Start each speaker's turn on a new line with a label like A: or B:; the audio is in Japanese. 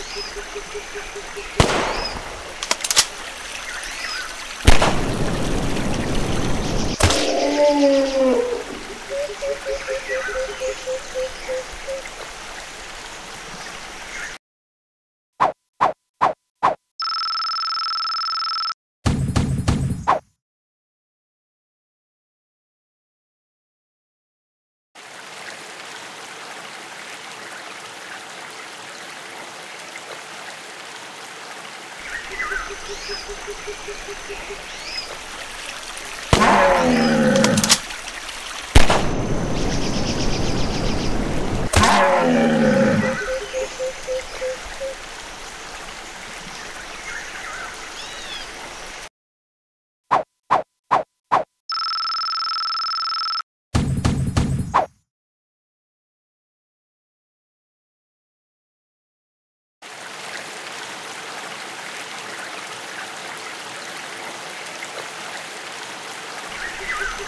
A: フフフフフ。フフフフフフフフフフ